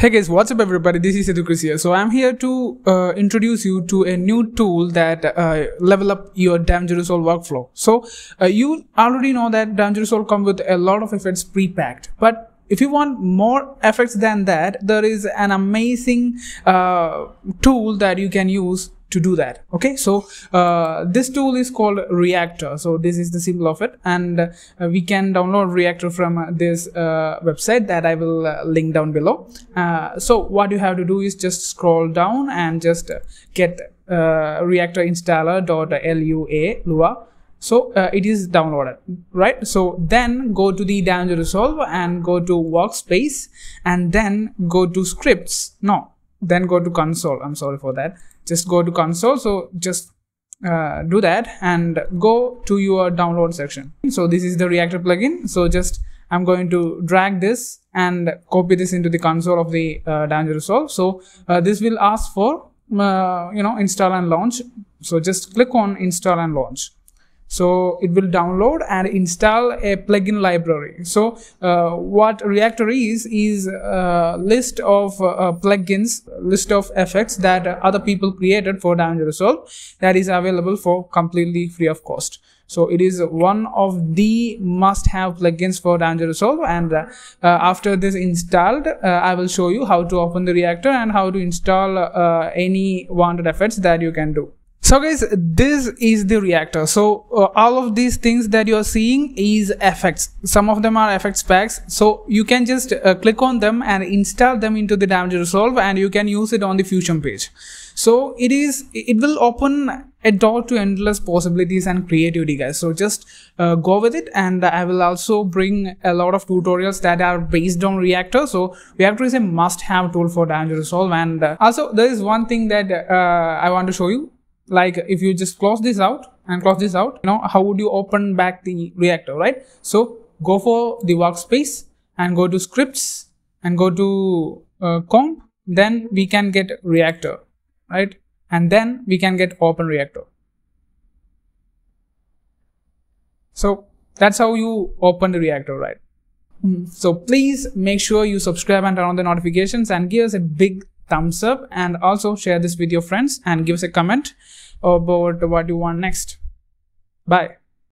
Hey guys, what's up everybody? This is Yedhukrizz here. So I'm here to uh, introduce you to a new tool that uh, level up your Resolve workflow. So uh, you already know that Resolve comes with a lot of effects pre-packed, but if you want more effects than that, there is an amazing uh, tool that you can use to do that okay? So uh, this tool is called reactor. So this is the symbol of it. And uh, we can download reactor from uh, this uh, website that i will uh, link down below. Uh, so what you have to do is just scroll down and just get reactor installer.lua lua. So it is downloaded right? So then go to the DaVinci Resolve and go to workspace and then go to scripts. No then go to console. I'm sorry for that. Just go to console. So just uh, do that and go to your download section. So this is the reactor plugin. So just i'm going to drag this and copy this into the console of the uh, DaVinci Resolve so uh, this will ask for uh, you know install and launch. So just click on install and launch so it will download and install a plugin library. So uh, what reactor is is a list of uh, plugins list of effects that other people created for DaVinci Resolve that is available for completely free of cost. So it is one of the must have plugins for DaVinci Resolve and uh, after this installed uh, I will show you how to open the reactor and how to install uh, any wanted effects that you can do so guys this is the reactor. So uh, all of these things that you're seeing is effects. Some of them are effects packs. So you can just uh, click on them and install them into the DaVinci Resolve and you can use it on the fusion page. So it is it will open a door to endless possibilities and creativity guys. So just uh, go with it and i will also bring a lot of tutorials that are based on reactor so reactor is a must have tool for DaVinci Resolve and uh, also there is one thing that uh, i want to show you like if you just close this out and close this out you know how would you open back the reactor right? So go for the workspace and go to scripts and go to uh, comp then we can get reactor right? And then we can get open reactor. So that's how you open the reactor right? Mm. so please make sure you subscribe and turn on the notifications and give us a big thumbs up and also share this with your friends and give us a comment about what you want next. Bye